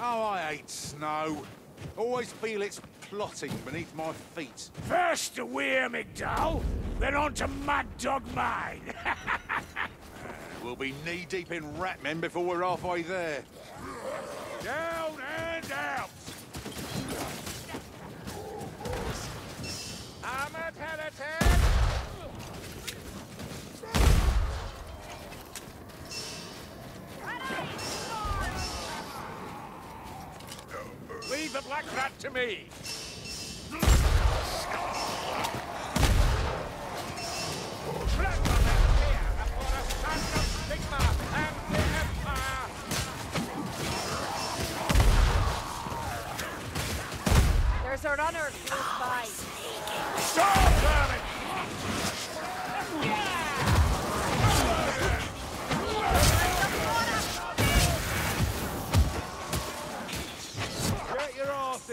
Oh, I hate snow. Always feel it's plotting beneath my feet. First to Weir McDowell, then on to Mad Dog Mine. Uh, we'll be knee-deep in rat men before we're halfway there. Down and out! The black rat to me!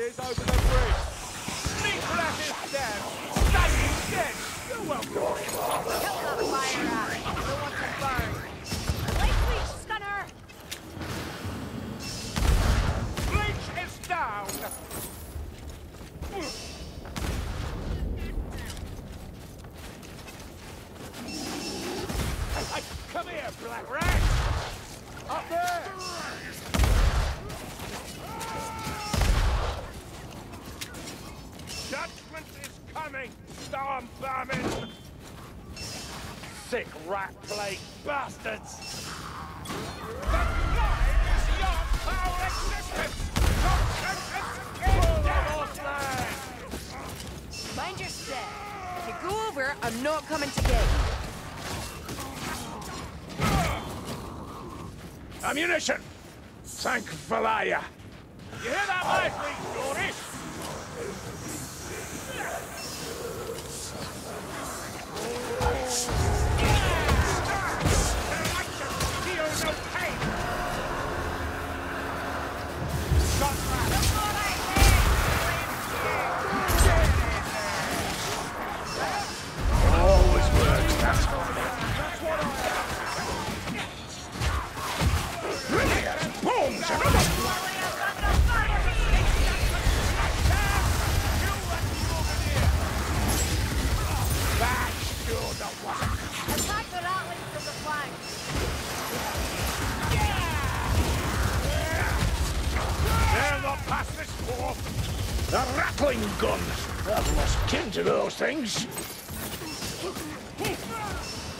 Asses over the bridge! Sneak rat is dead! Stay dead! You're welcome! Kill that fire rat. I don't want burn. Light leech, Scunner! Bleach is down! Hey, come here, black rat! Up there! Storm vermin! Sick rat plague bastards! The line is your power existence! Mind your step. If you go over, I'm not coming to get you. Ammunition! Thank Valaya! You hear that, oh. my Doris? The ratling gun. I've lost kin to those things.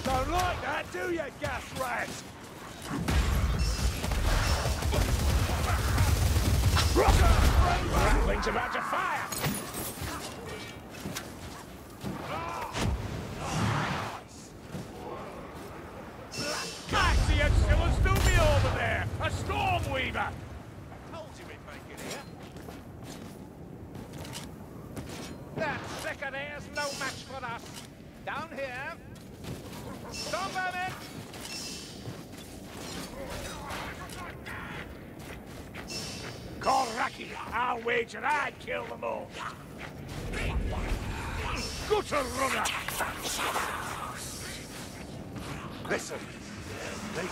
Don't like that, do you, gas rat? Ratling's about to fire. I see a Shiller's over there. A storm weaver. Told you we'd make it here. That second air's no match for us. Down here. Stop at it! Koraki, I'll wager I'd kill them all. Gutter runner! Listen. They...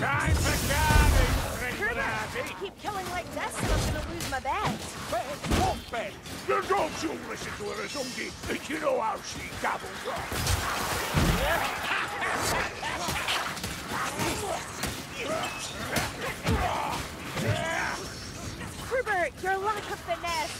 Time for guarding, Trinidad! Keep killing like this and I'm gonna lose my bet. What bet? You don't you listen to her, Zungi. You know how she gabbles on. Herbert, your lack of finesse